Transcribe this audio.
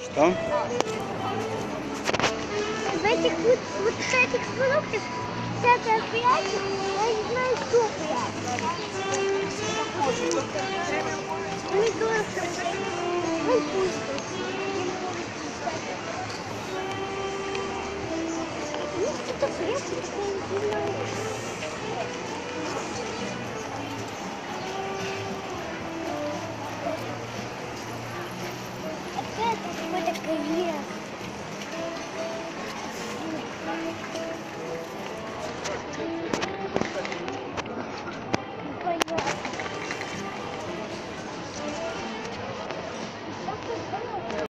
Что? В этих вот, вот этих продуктах всякая прячет, я не знаю, что прячет. Ну, дорого. Ну. Ну, что-то прячет, я не знаю.